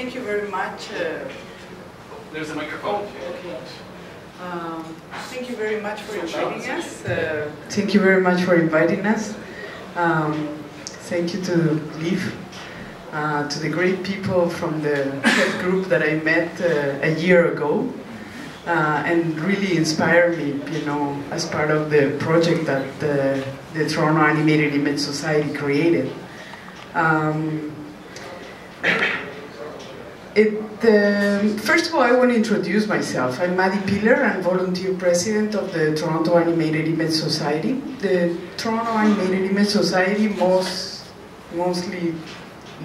thank you very much. Uh, There's a microphone. Oh, okay. Um, thank you very much for inviting us. Uh, thank you very much for inviting us. Um, thank you to Liv, uh, to the great people from the head group that I met uh, a year ago. Uh, and really inspired me, you know, as part of the project that the, the Toronto Animated Image Society created. Um, it, first of all, I want to introduce myself. I'm Madi Piller. I'm volunteer president of the Toronto Animated Image Society. The Toronto Animated Image Society most, mostly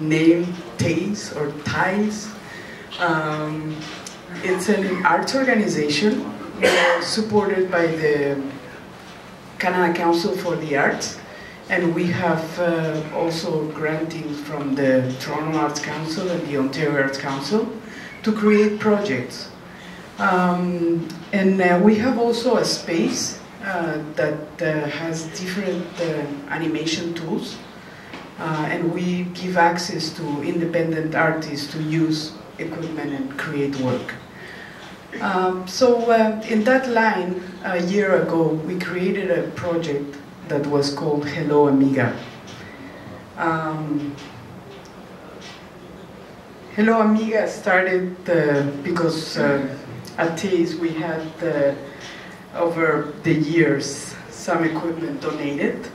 named TAIS or TIES. Um, it's an arts organization supported by the Canada Council for the Arts and we have uh, also granting from the Toronto Arts Council and the Ontario Arts Council to create projects. Um, and uh, we have also a space uh, that uh, has different uh, animation tools uh, and we give access to independent artists to use equipment and create work. Um, so in that line, a year ago, we created a project that was called Hello Amiga. Um, Hello Amiga started uh, because uh, at TAIS we had uh, over the years some equipment donated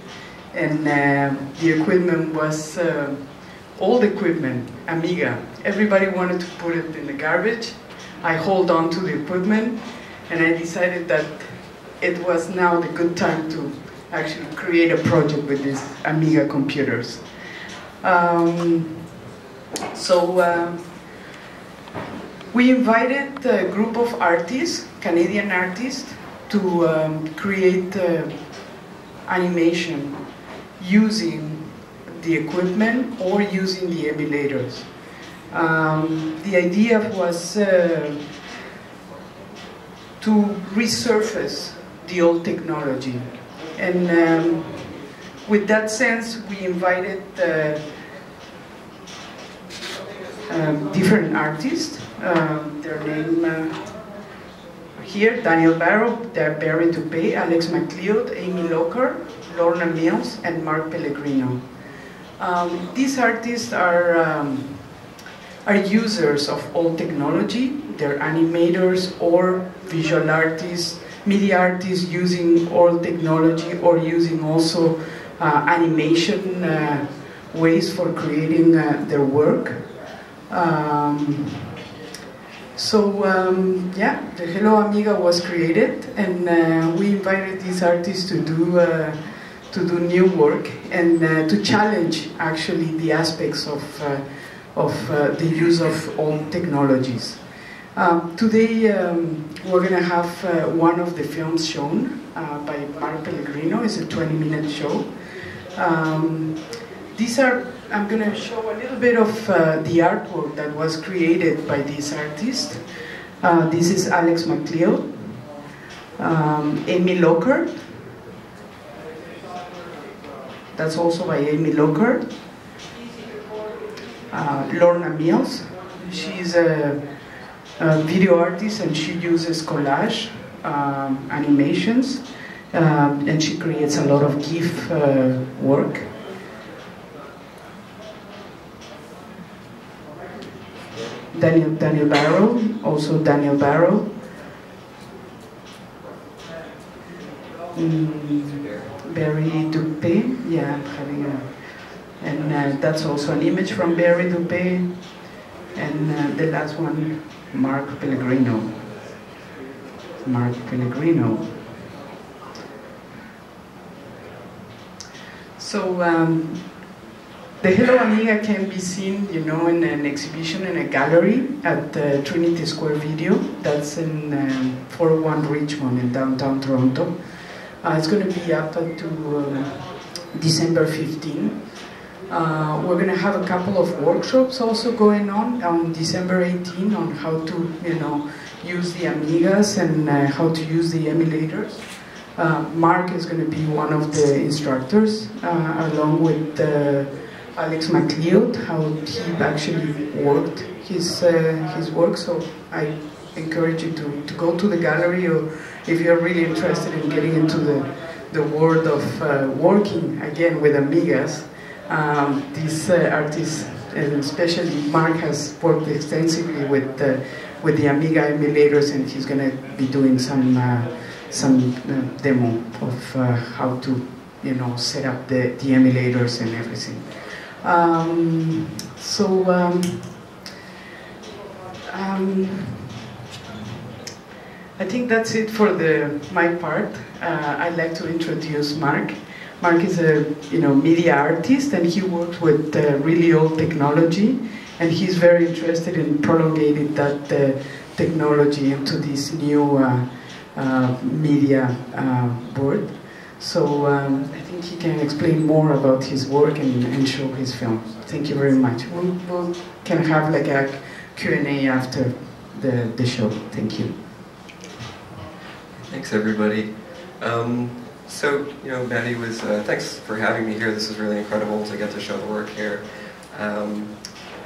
and uh, the equipment was uh, old equipment, Amiga. Everybody wanted to put it in the garbage. I hold on to the equipment and I decided that it was now the good time to actually create a project with these Amiga computers. Um, so uh, we invited a group of artists, Canadian artists, to um, create uh, animation using the equipment or using the emulators. Um, the idea was uh, to resurface the old technology and um, with that sense, we invited uh, um, different artists. Um, their name uh, here, Daniel Barrow, Barry Doupé, Alex McLeod, Amy Lockhart, Lorna Mills, and Mark Pellegrino. Um, these artists are, um, are users of old technology. They're animators or visual artists media artists using old technology or using also uh, animation uh, ways for creating uh, their work. Um, so um, yeah, the Hello Amiga was created, and uh, we invited these artists to do uh, to do new work and uh, to challenge actually the aspects of of the use of old technologies. Um, today um, we're going to have uh, one of the films shown uh, by Mark Pellegrino. It's a 20-minute show. Um, these are, I'm going to show a little bit of uh, the artwork that was created by this artist. Uh, this is Alex McLeod, um, Amy Lockhart. That's also by Amy Lockhart. Uh, Lorna Mills. She's a video artist and she uses collage um, animations um, and she creates a lot of GIF uh, work. Daniel, Daniel Barrow, also Daniel Barrow. Mm, Barry Doupé, yeah, I'm having a, and uh, that's also an image from Barry Doupé. And uh, the last one Mark Pellegrino. Mark Pellegrino. So um, the Hello Amiga can be seen, you know, in an exhibition in a gallery at Trinity Square Video. That's in um, 401 Richmond in downtown Toronto. Uh, it's going to be up to uh, December 15. Uh, we're going to have a couple of workshops also going on on December 18 on how to, you know, use the Amigas and uh, how to use the emulators. Uh, Mark is going to be one of the instructors, uh, along with uh, Alex McLeod, how he actually worked his uh, his work. So I encourage you to, to go to the gallery, or if you're really interested in getting into the the world of working again with Amigas, um, uh, artists, and especially Mark, has worked extensively with the with the Amiga emulators, and he's going to be doing some uh, some uh, demo of uh, how to you know set up the, the emulators and everything. Um, so. Um, um, I think that's it for the my part. Uh, I'd like to introduce Mark. Mark is a you know media artist and he works with uh, really old technology and he's very interested in prolongating that uh, technology into this new uh, uh, media uh, world. So um, I think he can explain more about his work and, and show his film. Thank you very much. We we'll, can have like a Q&A after the, the show. Thank you. Thanks, everybody. Um, so, you know, Madi was, uh, thanks for having me here. This is really incredible to get to show the work here. Um,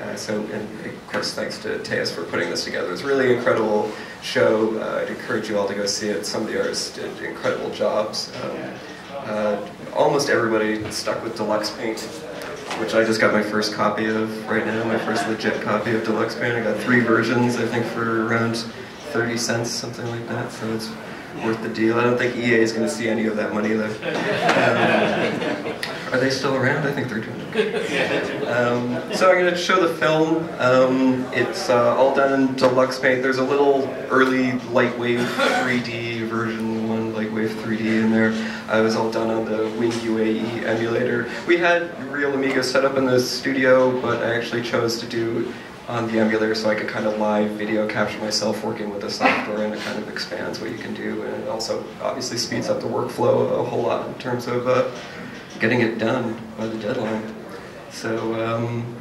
uh, so, and of course, thanks to Teus for putting this together. It's a really incredible show. Uh, I'd encourage you all to go see it. Some of the artists did incredible jobs. Um, uh, almost everybody stuck with deluxe paint, which I just got my first copy of right now, my first legit copy of deluxe paint. I got three versions, I think, for around 30 cents, something like that. So it's worth the deal. I don't think EA is going to see any of that money though. Um, are they still around? I think they're doing it. Um, so I'm going to show the film. Um, it's uh, all done in deluxe paint. There's a little early Lightwave 3D version, one Lightwave 3D in there. Uh, it was all done on the WinUAE emulator. We had real Amiga set up in the studio, but I actually chose to do on the emulator so I could kind of live video capture myself working with the software and it kind of expands what you can do and it also obviously speeds up the workflow a whole lot in terms of uh, getting it done by the deadline. So um,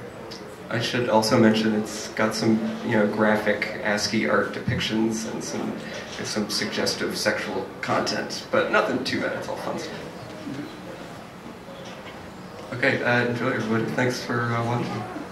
I should also mention it's got some you know graphic ASCII art depictions and some some suggestive sexual content, but nothing too bad. It's all fun stuff. Okay, uh, enjoy everybody. Thanks for uh, watching.